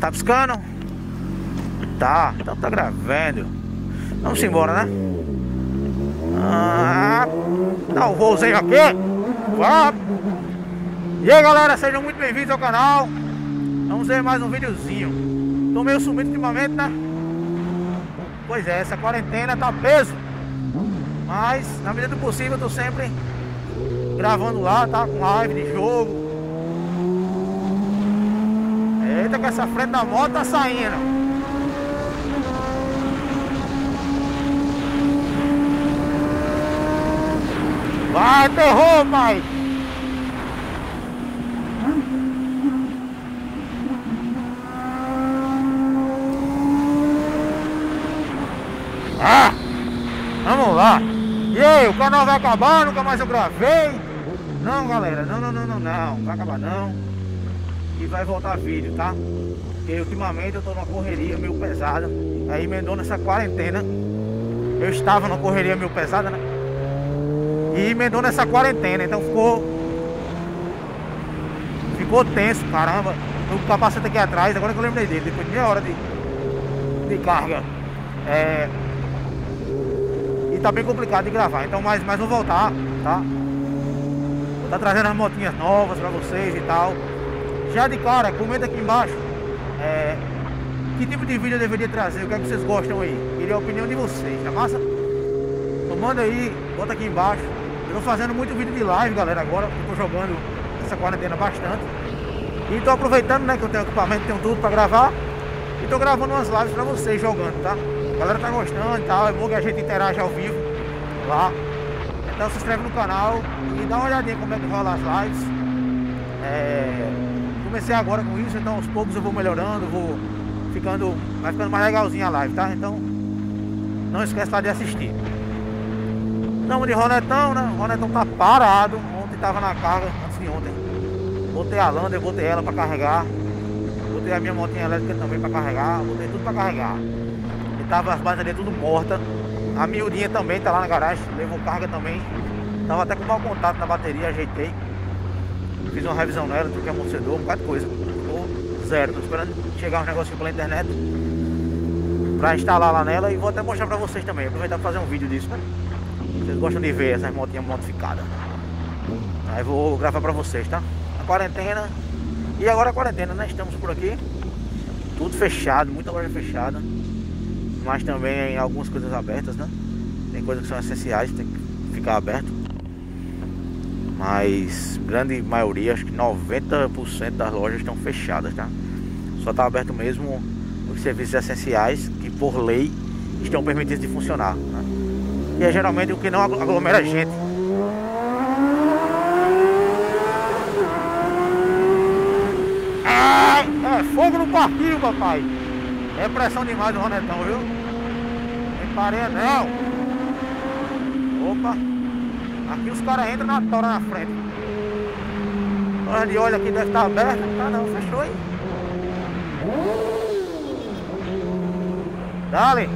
Tá piscando? Tá, então tá gravando. Vamos embora, né? Ah, dá um voozinho aqui. E aí galera, sejam muito bem-vindos ao canal. Vamos ver mais um videozinho. Tô meio sumido ultimamente, né? Pois é, essa quarentena tá peso. Mas, na medida do possível, eu tô sempre gravando lá, tá? Com live de jogo. Eita, que essa frente da moto tá saindo. Vai, terror, pai! Ah! Vamos lá! E aí, o canal vai acabar, nunca mais eu gravei? Não, galera, não, não, não, não, não, vai acabar não. E vai voltar vídeo, tá? Porque ultimamente eu tô numa correria meio pesada. Aí emendou nessa quarentena. Eu estava numa correria meio pesada, né? E emendou nessa quarentena, então ficou. Ficou tenso, caramba. O capacete aqui atrás, agora que eu lembrei dele, depois de meia hora de, de carga. É, e tá bem complicado de gravar, então mas, mas vou voltar, tá? Vou tá trazendo as motinhas novas pra vocês e tal. Já de cara, comenta aqui embaixo. É, que tipo de vídeo eu deveria trazer? O que é que vocês gostam aí? Queria a opinião de vocês, tá massa? Então manda aí, bota aqui embaixo. Eu tô fazendo muito vídeo de live, galera, agora, eu tô jogando essa quarentena bastante. E tô aproveitando, né, que eu tenho equipamento, tenho tudo pra gravar. E tô gravando umas lives pra vocês jogando, tá? A galera tá gostando e tal, é bom que a gente interage ao vivo lá. Então se inscreve no canal e dá uma olhadinha como é que rola as lives. É... Comecei agora com isso, então aos poucos eu vou melhorando, vou ficando, vai ficando mais legalzinha a live, tá? Então não esquece lá de assistir. Estamos de Ronetão, né? O Ronetão tá parado. Ontem tava na carga, antes de ontem. Botei a Lander, botei ela pra carregar. Botei a minha motinha elétrica também pra carregar. Botei tudo pra carregar. E tava as baterias tudo mortas. A miudinha também tá lá na garagem, levou carga também. Tava até com mau contato na bateria, ajeitei. Fiz uma revisão nela, troquei amortecedor, um bocado de coisa. Ficou zero. Tô esperando chegar uns negocinhos pela internet pra instalar lá nela e vou até mostrar pra vocês também. Aproveitar pra fazer um vídeo disso, né? Vocês gostam de ver essas motinhas modificadas. Aí vou gravar pra vocês, tá? A quarentena. E agora a quarentena, né? Estamos por aqui. Tudo fechado, muita loja fechada. Mas também algumas coisas abertas, né? Tem coisas que são essenciais, tem que ficar aberto. Mas grande maioria, acho que 90% das lojas estão fechadas, tá? Só está aberto mesmo os serviços essenciais que por lei estão permitidos de funcionar. Né? E é geralmente o que não aglomera gente. Ah, é fogo no parquinho, papai. É pressão demais do Ronetão, viu? Tem pareia não. Opa. Aqui os caras entram na tora na frente. Olha de olho aqui deve estar aberto. Tá não, fechou aí. Dale.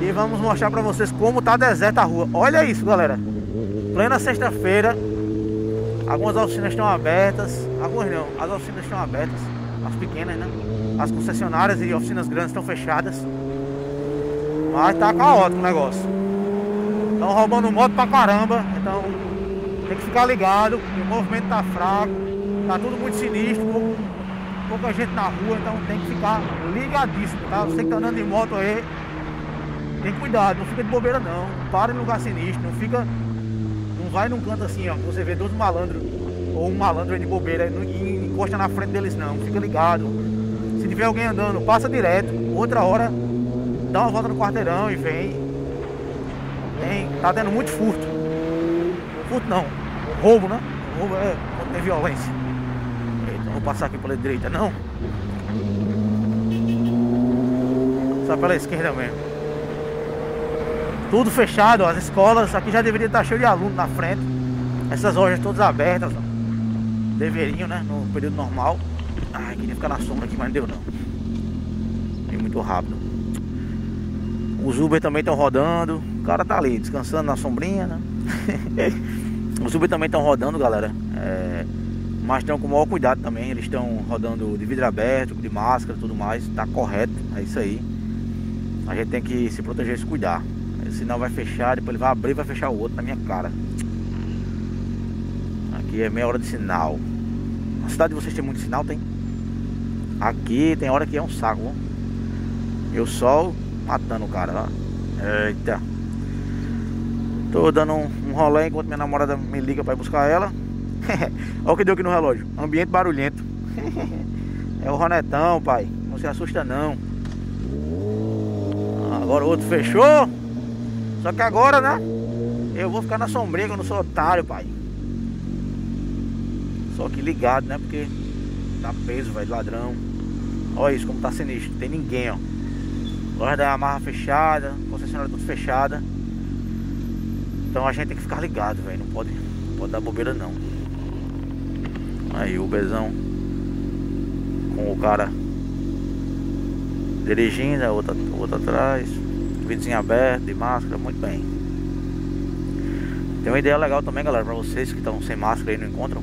E vamos mostrar pra vocês como tá deserta a rua. Olha isso, galera. Plena sexta-feira. Algumas oficinas estão abertas. Algumas não, as oficinas estão abertas. As pequenas, né? As concessionárias e oficinas grandes estão fechadas. Mas tá caótico o negócio. Estão roubando moto pra caramba. Então tem que ficar ligado. O movimento tá fraco. Tá tudo muito sinistro. Pouca gente na rua, então tem que ficar ligadíssimo, tá? Você que tá andando de moto aí, tem cuidado, não fica de bobeira. Não para em lugar sinistro, não fica. Não vai num canto assim, ó. Você vê dois malandros ou um malandro aí de bobeira e encosta na frente deles não. Fica ligado. Se tiver alguém andando, passa direto. Outra hora, dá uma volta no quarteirão e vem. Tem, tá tendo muito furto. Furto não, roubo, né? Roubo é quando tem violência. Eita, vou passar aqui pela direita não. Só pela esquerda mesmo. Tudo fechado, as escolas, aqui já deveria estar cheio de alunos na frente. Essas lojas todas abertas, ó. Deveriam, né? No período normal. Ai, queria ficar na sombra aqui, mas não deu não. Veio muito rápido. Os Uber também estão rodando. O cara tá ali, descansando na sombrinha, né? Os Uber também estão rodando, galera. É... Mas estão com o maior cuidado também. Eles estão rodando de vidro aberto, de máscara tudo mais. Tá correto, é isso aí. A gente tem que se proteger e se cuidar. Senão vai fechar, depois ele vai abrir e vai fechar o outro na minha cara. Aqui é meia hora de sinal. Na cidade de vocês tem muito sinal? Tem? Aqui tem hora que é um saco. E o sol matando o cara, ó. Eita. Tô dando um, um rolê enquanto minha namorada me liga pra ir buscar ela. Olha o que deu aqui no relógio. Ambiente barulhento. é o Ronetão, pai. Não se assusta não. Agora o outro fechou. Só que agora, né? Eu vou ficar na sombrinha, que eu não sou otário, pai. Só que ligado, né? Porque tá peso, velho, ladrão. Olha isso, como tá sinistro. Não tem ninguém, ó. Loja da amarra fechada, concessionária tudo fechada. Então a gente tem que ficar ligado, velho. Não pode, não pode dar bobeira não. Aí o Bezão com o cara dirigindo, a outra, a outra atrás, vidrozinho aberto, de máscara, muito bem. Tem uma ideia legal também, galera, para vocês que estão sem máscara e não encontram.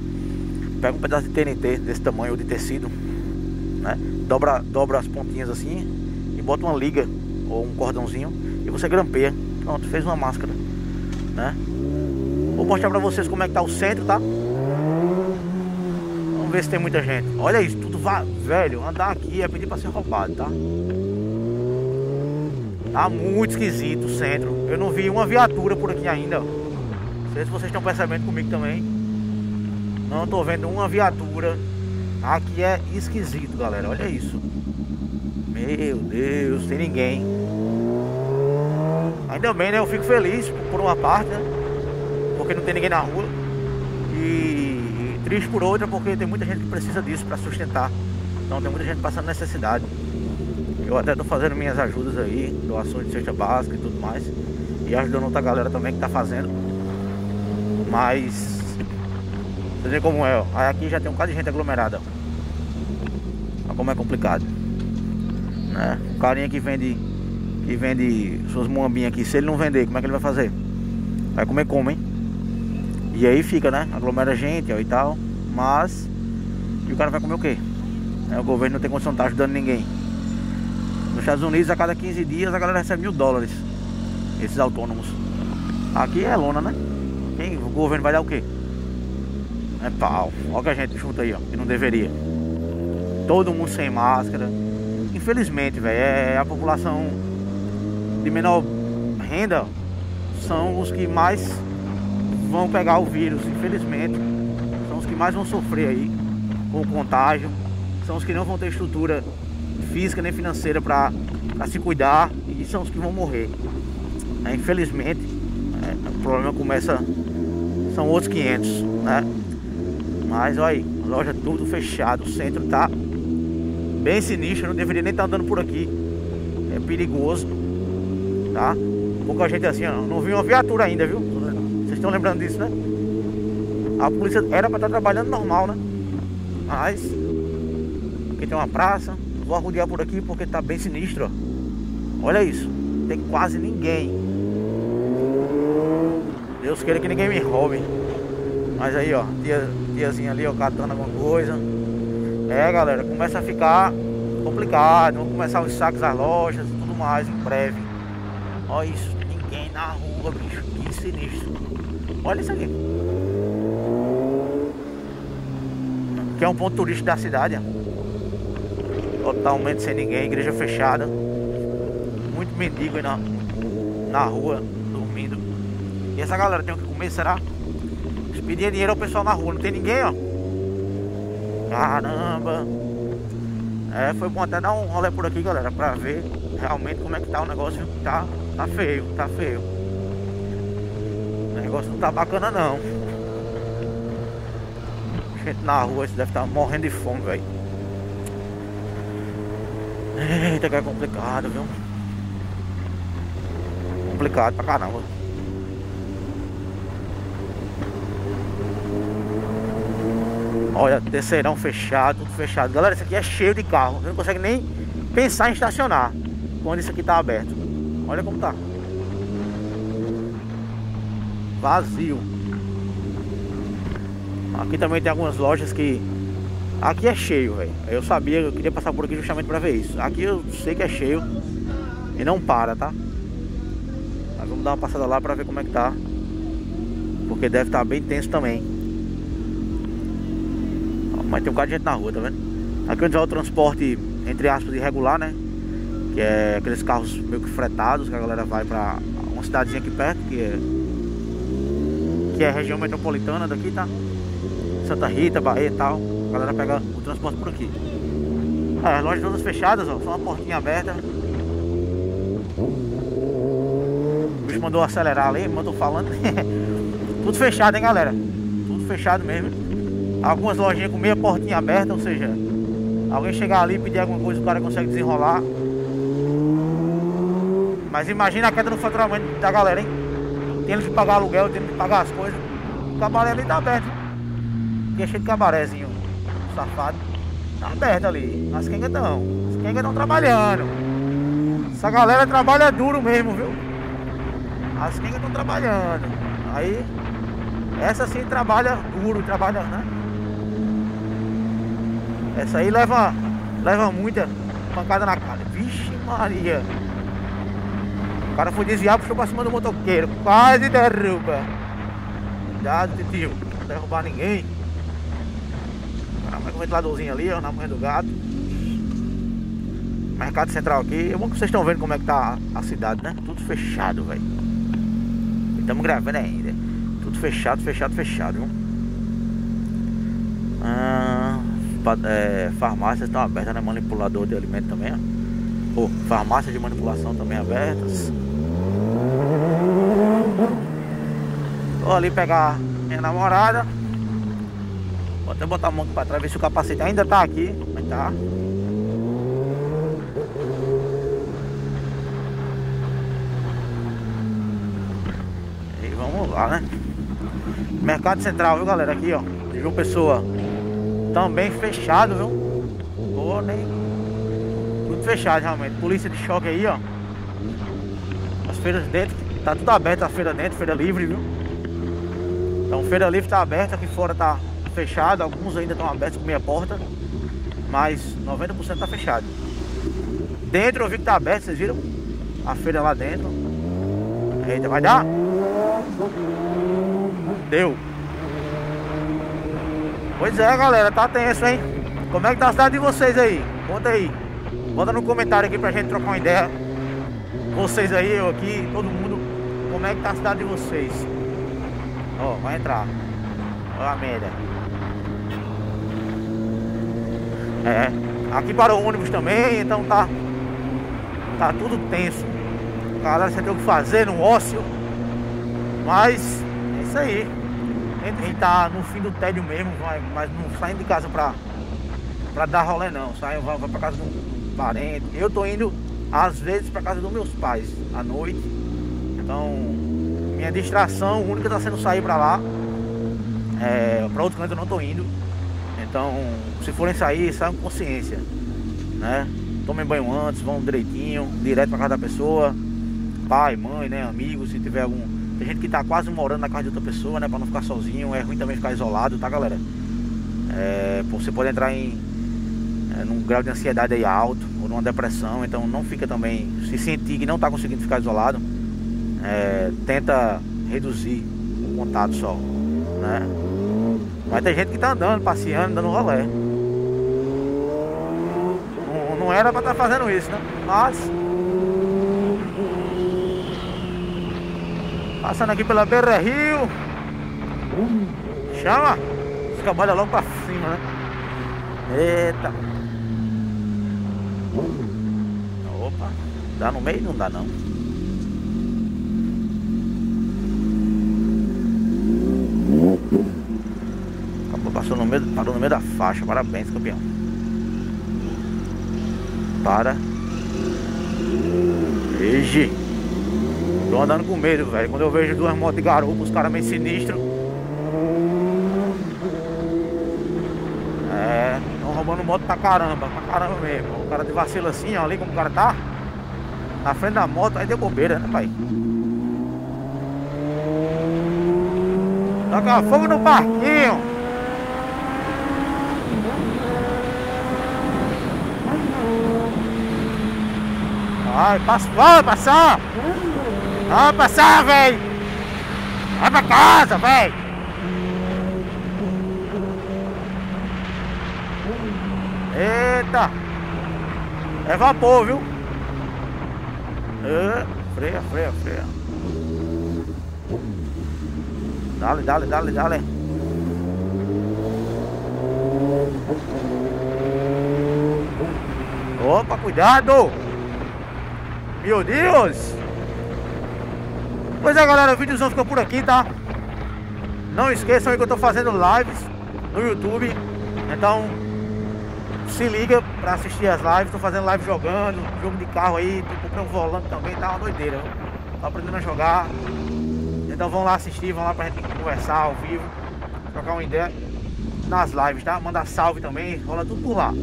Pega um pedaço de TNT desse tamanho ou de tecido, né? Dobra, dobra as pontinhas assim bota uma liga ou um cordãozinho e você grampeia. Pronto, fez uma máscara, né? Vou mostrar para vocês como é que tá o centro, tá? ver se tem muita gente. Olha isso, tudo va velho. Andar aqui é pedir pra ser roubado, tá? Tá muito esquisito o centro. Eu não vi uma viatura por aqui ainda. Não sei se vocês estão percebendo comigo também. Não tô vendo uma viatura. Aqui é esquisito, galera. Olha isso. Meu Deus, tem ninguém. Ainda bem, né? Eu fico feliz por uma parte, né? Porque não tem ninguém na rua. E triste por outra porque tem muita gente que precisa disso para sustentar. Então tem muita gente passando necessidade. Eu até estou fazendo minhas ajudas aí, doações de cesta básica e tudo mais. E ajudando outra galera também que está fazendo. Mas você vê como é, ó. Aqui já tem um bocado de gente aglomerada. Olha como é complicado. Né? O carinha que vende que vende suas muambinhas aqui, se ele não vender, como é que ele vai fazer? Vai comer como, hein? E aí fica, né? Aglomera gente ó, e tal. Mas. E o cara vai comer o quê? É, o governo não tem condição de estar ajudando ninguém. Nos Estados Unidos, a cada 15 dias, a galera recebe mil dólares. Esses autônomos. Aqui é lona, né? Quem, o governo vai dar o quê? É pau. Olha o que a gente chuta aí, ó. Que não deveria. Todo mundo sem máscara. Infelizmente, velho, é a população de menor renda são os que mais vão pegar o vírus, infelizmente. São os que mais vão sofrer aí com o contágio. São os que não vão ter estrutura física nem financeira para se cuidar e são os que vão morrer. É, infelizmente, é, o problema começa. São outros 500, né? Mas olha aí, loja tudo fechado, o centro tá bem sinistro, não deveria nem estar tá andando por aqui. É perigoso, tá? Pouca gente assim, ó, não vi uma viatura ainda, viu? estão lembrando disso, né? A polícia era para estar trabalhando normal, né? Mas aqui tem uma praça. Vou arrodear por aqui porque tá bem sinistro, ó. Olha isso. Tem quase ninguém. Deus queira que ninguém me roube. Mas aí, ó, tia, tiazinha ali, ó, catando alguma coisa. É, galera, começa a ficar complicado. Vão começar os saques das lojas e tudo mais em breve. Olha isso, ninguém na rua, bicho. Que sinistro. Olha isso aqui. Que é um ponto turístico da cidade. Totalmente sem ninguém, igreja fechada. Muito mendigo aí na, na rua, dormindo. E essa galera tem o que comer, será? Pediam dinheiro ao pessoal na rua, não tem ninguém, ó. Caramba. É, foi bom até dar um rolê por aqui, galera, pra ver realmente como é que tá o negócio. Tá, tá feio, tá feio negócio não tá bacana não. Gente na rua, você deve estar tá morrendo de fome, velho. Eita, que é complicado, viu? Complicado pra caramba. Olha, terceirão fechado, tudo fechado. Galera, isso aqui é cheio de carro. Você não consegue nem pensar em estacionar quando isso aqui tá aberto. Olha como tá. vazio. Aqui também tem algumas lojas que Aqui é cheio, velho. Eu sabia, eu queria passar por aqui justamente pra ver isso. Aqui eu sei que é cheio e não para, tá? Mas vamos dar uma passada lá pra ver como é que tá. Porque deve estar tá bem tenso também. Mas tem um bocado de gente na rua, tá vendo? Aqui onde é o transporte, entre aspas, irregular, né? Que é aqueles carros meio que fretados, que a galera vai pra uma cidadezinha aqui perto, que é. Que é a região metropolitana daqui, tá? Santa Rita, Bahia e tal. A galera pega o transporte por aqui. Ah, as lojas todas fechadas, ó, só uma portinha aberta. O bicho mandou acelerar ali, mandou falando. Tudo fechado, hein, galera? Tudo fechado mesmo. Algumas lojinhas com meia portinha aberta, ou seja, alguém chegar ali e pedir alguma coisa, o cara consegue desenrolar. Mas imagina a queda no faturamento da galera, hein? Tendo que pagar aluguel, tendo que pagar as coisas. O cabaré ali tá aberto. Aqui é cheio de cabarézinho safado. Tá aberto ali. As quengas não. As quengas estão trabalhando. Essa galera trabalha duro mesmo, viu? As quengas estão trabalhando. Aí, essa sim trabalha duro, trabalha, né? Essa aí leva, leva muita pancada na cara. Vixe Maria. O cara foi desviar, puxou pra cima do motoqueiro. Quase derruba. Cuidado, tio. Não derrubar ninguém um ventiladorzinho ali, ó, na manhã do gato. Mercado Central aqui. É bom que vocês estão vendo como é que tá a cidade, né? Tudo fechado, velho. Estamos gravando ainda. Tudo fechado, fechado, fechado, viu? Ah, é, farmácias estão abertas, né? Manipulador de alimento também, ó. Pô, farmácias de manipulação também abertas. Vou ali pegar minha namorada. Vou até botar a mão aqui pra trás, ver se o capacete ainda tá aqui. Mas tá. E vamos lá, né? Mercado Central, viu galera? Aqui, ó. João Pessoa. Também fechado, viu? Pô, nem. Tudo fechado realmente. Polícia de choque aí, ó. As feiras dentro. Tá tudo aberto a feira dentro, feira livre, viu? Então feira livre tá aberta, aqui fora tá fechado, alguns ainda estão abertos com meia porta, mas 90% está fechado. Dentro eu vi que está aberto, vocês viram? A feira lá dentro. Eita, vai dar? Deu. Pois é, galera, tá tenso, hein? Como é que tá a cidade de vocês aí? Conta aí. Bota no comentário aqui pra gente trocar uma ideia. Vocês aí, eu aqui, todo mundo. Como é que tá a cidade de vocês? Ó, vai entrar. Ó a merda. É. Aqui para o ônibus também, então tá. Tá tudo tenso. Galera, você tem o que fazer no ócio. Mas é isso aí. Gente tá no fim do tédio mesmo, vai, mas não saindo de casa pra, pra dar rolê não. Sai, vai, vai pra casa de um parente. Eu tô indo às vezes pra casa dos meus pais à noite. Então minha distração única tá sendo sair pra lá. É, pra outro canto eu não tô indo. Então, se forem sair, saiam com consciência, né? Tomem banho antes, vão direitinho, direto pra casa da pessoa, pai, mãe, né, amigos, se tiver algum. Tem gente que tá quase morando na casa de outra pessoa, né, pra não ficar sozinho, é ruim também ficar isolado, tá, galera? É, você pode entrar em é, num grau de ansiedade aí alto ou numa depressão, então não fica também, se sentir que não tá conseguindo ficar isolado, é, tenta reduzir o contato só, né? Mas tem gente que tá andando, passeando, dando rolé. Não, não era pra estar tá fazendo isso, né? Mas. Passando aqui pela Beira Rio. Chama! Cabalhos logo pra cima, né? Eita! Opa! Dá no meio? Não dá não. Passou no meio, parou no meio da faixa. Parabéns, campeão. Para. Ege. Tô andando com medo, velho. Quando eu vejo duas motos de garupa, os caras meio sinistros. É, estão roubando moto pra caramba, pra caramba mesmo. O cara de vacila assim, ó, ali como o cara tá. Na frente da moto, aí deu bobeira, né, pai? Toca fogo no parquinho! Vai, passa, vai passar! Vai passar, velho! Vai pra casa, velho! Eita! É vapor, viu? É, freia, freia, freia. Dale, dale, dale, dale. Opa, cuidado! Meu Deus! Pois é, galera, o vídeozão ficou por aqui, tá? Não esqueçam que eu tô fazendo lives no YouTube. Então, se liga pra assistir as lives. Tô fazendo live jogando, jogo de carro aí. Tô comprando um volante também, tá uma doideira. Tô aprendendo a jogar. Então vão lá assistir, vão lá pra gente conversar ao vivo, trocar uma ideia nas lives, tá? Manda salve também, rola tudo por lá.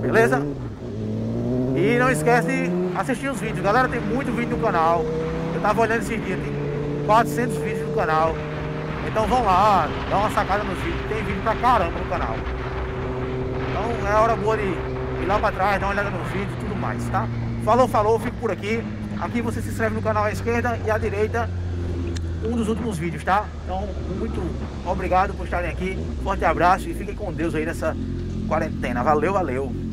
Beleza? E não esquece de assistir os vídeos. Galera, tem muito vídeo no canal. Eu tava olhando esses dias, tem 400 vídeos no canal. Então vão lá, dá uma sacada nos vídeos. Tem vídeo pra caramba no canal. Então é hora boa de ir lá pra trás, dar uma olhada nos vídeos e tudo mais, tá? Falou, falou, fico por aqui. Aqui você se inscreve no canal à esquerda e à direita um dos últimos vídeos, tá? Então, muito obrigado por estarem aqui. Forte abraço e fiquem com Deus aí nessa quarentena. Valeu, valeu.